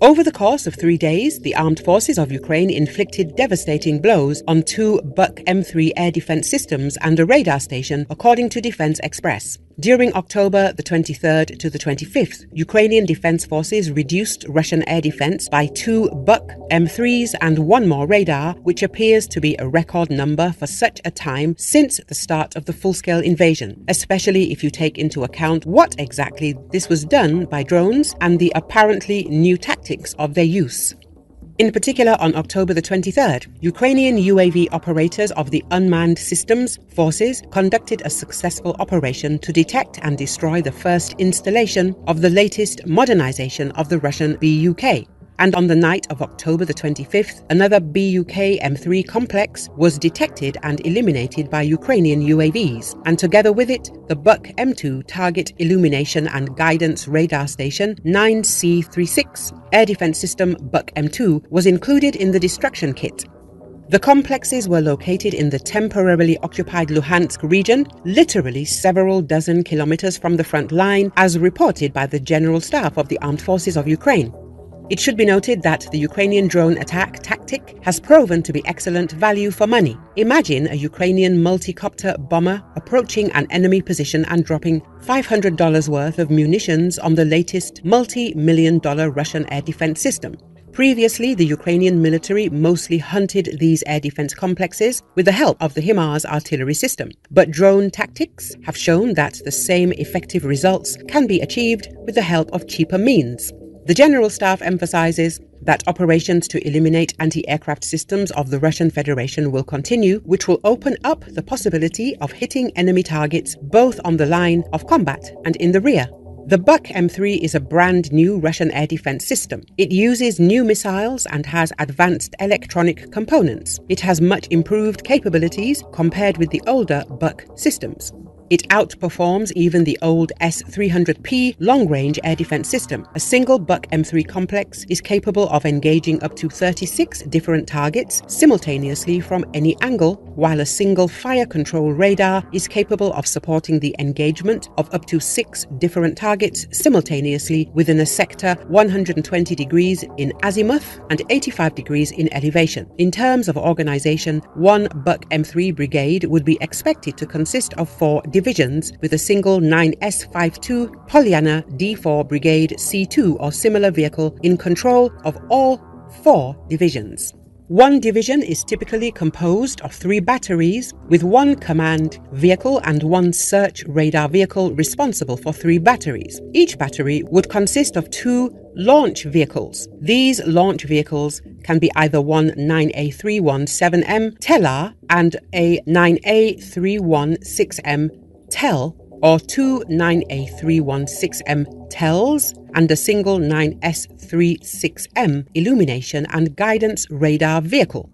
Over the course of three days, the armed forces of Ukraine inflicted devastating blows on two Buk M3 air defense systems and a radar station, according to Defense Express. During October the 23rd to the 25th, Ukrainian defense forces reduced Russian air defense by two Buk M3s and one more radar, which appears to be a record number for such a time since the start of the full scale invasion, especially if you take into account what exactly this was done by drones and the apparently new tactics of their use. In particular, on October the 23rd, Ukrainian UAV operators of the Unmanned Systems Forces conducted a successful operation to detect and destroy the first installation of the latest modernization of the Russian BUK, and on the night of October the 25th, another BUK M3 complex was detected and eliminated by Ukrainian UAVs, and together with it, the Buk M2 target illumination and guidance radar station 9C36 air defense system Buk M2 was included in the destruction kit. The complexes were located in the temporarily occupied Luhansk region, literally several dozen kilometers from the front line, as reported by the General Staff of the Armed Forces of Ukraine. It should be noted that the Ukrainian drone attack tactic has proven to be excellent value for money. Imagine a Ukrainian multi-copter bomber approaching an enemy position and dropping $500 worth of munitions on the latest multi-million dollar Russian air defense system. Previously, the Ukrainian military mostly hunted these air defense complexes with the help of the HIMARS artillery system. But drone tactics have shown that the same effective results can be achieved with the help of cheaper means. The General Staff emphasizes that operations to eliminate anti aircraft systems of the Russian Federation will continue, which will open up the possibility of hitting enemy targets both on the line of combat and in the rear. The Buk M3 is a brand new Russian air defense system. It uses new missiles and has advanced electronic components. It has much improved capabilities compared with the older Buk systems. It outperforms even the old S-300P long-range air defense system. A single Buk M3 complex is capable of engaging up to 36 different targets simultaneously from any angle, while a single fire control radar is capable of supporting the engagement of up to six different targets simultaneously within a sector 120 degrees in azimuth and 85 degrees in elevation. In terms of organization, one Buk M3 brigade would be expected to consist of four divisions with a single 9S52 Polyana D4 Brigade C2 or similar vehicle in control of all four divisions. One division is typically composed of three batteries, with one command vehicle and one search radar vehicle responsible for three batteries. Each battery would consist of two launch vehicles. These launch vehicles can be either one 9A317M Telar and a 9A316M TEL or two 9A316M TELs and a single 9S36M illumination and guidance radar vehicle.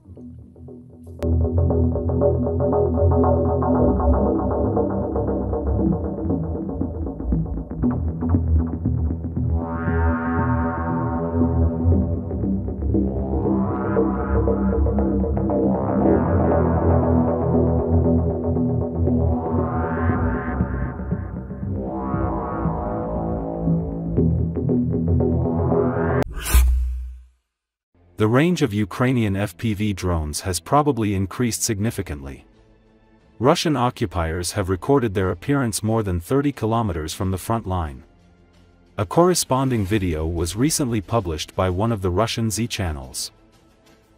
The range of Ukrainian FPV drones has probably increased significantly. Russian occupiers have recorded their appearance more than 30 kilometers from the front line. A corresponding video was recently published by one of the Russian Z channels.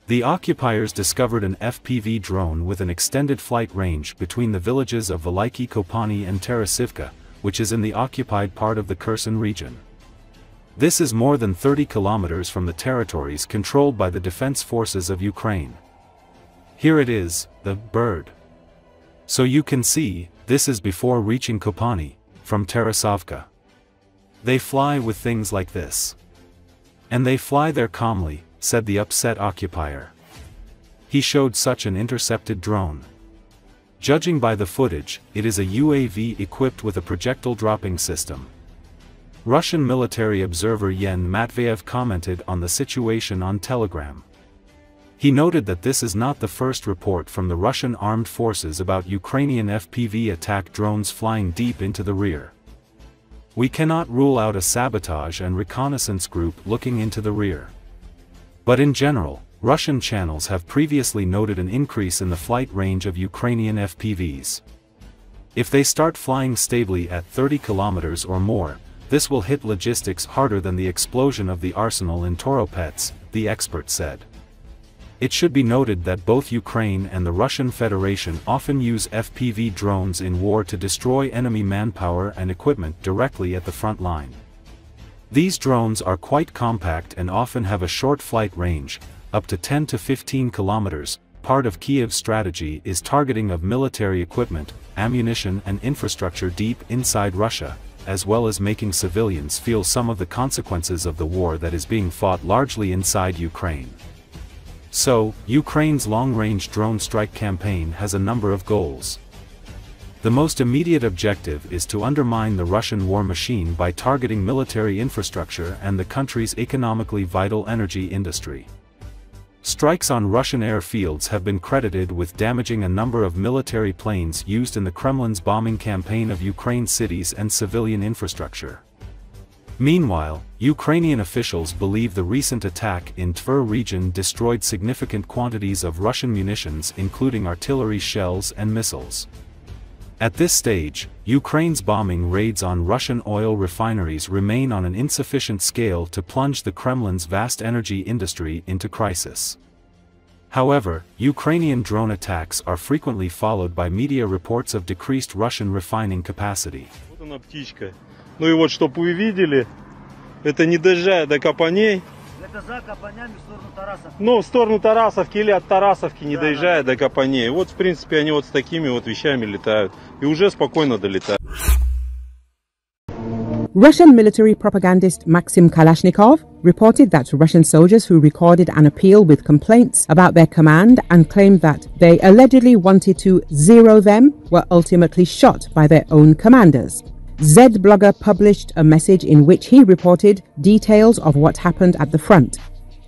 The occupiers discovered an FPV drone with an extended flight range between the villages of Veliki Kopani and Tarasivka, which is in the occupied part of the Kherson region. This is more than 30 kilometers from the territories controlled by the defense forces of Ukraine. Here it is, the bird. So you can see, this is before reaching Kopani, from Tarasovka. They fly with things like this. And they fly there calmly, said the upset occupier. He showed such an intercepted drone. Judging by the footage, it is a UAV equipped with a projectile dropping system. Russian military observer Yan Matveyev commented on the situation on Telegram. He noted that this is not the first report from the Russian armed forces about Ukrainian FPV attack drones flying deep into the rear. We cannot rule out a sabotage and reconnaissance group looking into the rear. But in general, Russian channels have previously noted an increase in the flight range of Ukrainian FPVs. If they start flying stably at 30 kilometers or more, this will hit logistics harder than the explosion of the arsenal in Toropets, the expert said. It should be noted that both Ukraine and the Russian Federation often use FPV drones in war to destroy enemy manpower and equipment directly at the front line. These drones are quite compact and often have a short flight range, up to 10 to 15 kilometers, part of Kiev's strategy is targeting of military equipment, ammunition and infrastructure deep inside Russia, as well as making civilians feel some of the consequences of the war that is being fought largely inside Ukraine. So, Ukraine's long-range drone strike campaign has a number of goals. The most immediate objective is to undermine the Russian war machine by targeting military infrastructure and the country's economically vital energy industry. Strikes on Russian airfields have been credited with damaging a number of military planes used in the Kremlin's bombing campaign of Ukraine cities and civilian infrastructure. Meanwhile, Ukrainian officials believe the recent attack in Tver region destroyed significant quantities of Russian munitions including artillery shells and missiles. At this stage, Ukraine's bombing raids on Russian oil refineries remain on an insufficient scale to plunge the Kremlin's vast energy industry into crisis. However, Ukrainian drone attacks are frequently followed by media reports of decreased Russian refining capacity. Ну и вот, чтобы вы видели, это не доезжая до Капаней. Это за Капанями в сторону Тарасовки. Ну, в сторону Тарасовки или от Тарасовки, не да, доезжая да. до Капаней. Вот, в принципе, они вот с такими вот вещами летают. И уже спокойно долетают. Russian military propagandist Maxim Kalashnikov reported that Russian soldiers who recorded an appeal with complaints about their command and claimed that they allegedly wanted to zero them were ultimately shot by their own commanders. Z Blogger published a message in which he reported details of what happened at the front.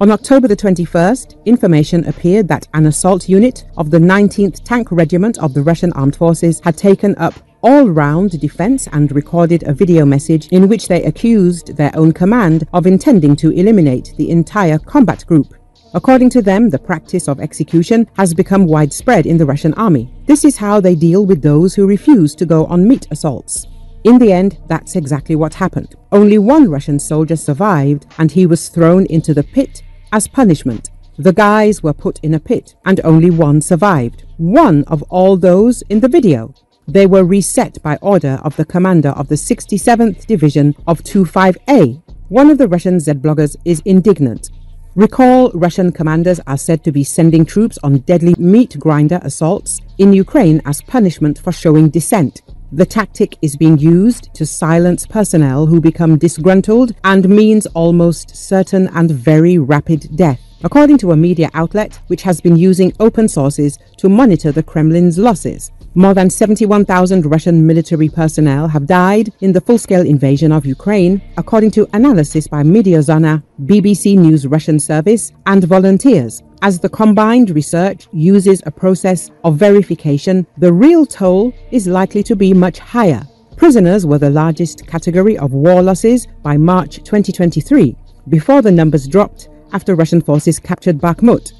On October the 21st, information appeared that an assault unit of the 19th Tank Regiment of the Russian Armed Forces had taken up all-round defense and recorded a video message in which they accused their own command of intending to eliminate the entire combat group. According to them, the practice of execution has become widespread in the Russian army. This is how they deal with those who refuse to go on meat assaults. In the end, that's exactly what happened. Only one Russian soldier survived, and he was thrown into the pit as punishment. The guys were put in a pit, and only one survived. One of all those in the video. They were reset by order of the commander of the 67th Division of 25A. One of the Russian Z bloggers is indignant. Recall Russian commanders are said to be sending troops on deadly meat grinder assaults in Ukraine as punishment for showing dissent. The tactic is being used to silence personnel who become disgruntled and means almost certain and very rapid death. According to a media outlet which has been using open sources to monitor the Kremlin's losses, more than 71,000 Russian military personnel have died in the full-scale invasion of Ukraine, according to analysis by Mediazona, BBC News Russian service, and volunteers. As the combined research uses a process of verification, the real toll is likely to be much higher. Prisoners were the largest category of war losses by March 2023, before the numbers dropped after Russian forces captured Bakhmut.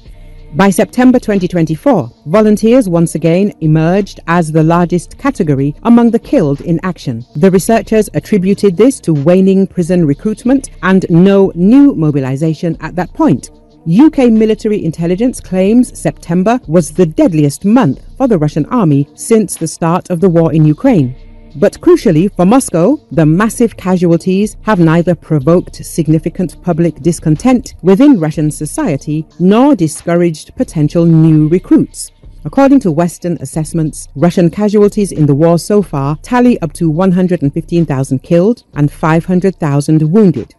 By September 2024, volunteers once again emerged as the largest category among the killed in action. The researchers attributed this to waning prison recruitment and no new mobilization at that point. UK military intelligence claims September was the deadliest month for the Russian army since the start of the war in Ukraine. But crucially for Moscow, the massive casualties have neither provoked significant public discontent within Russian society nor discouraged potential new recruits. According to Western assessments, Russian casualties in the war so far tally up to 115,000 killed and 500,000 wounded.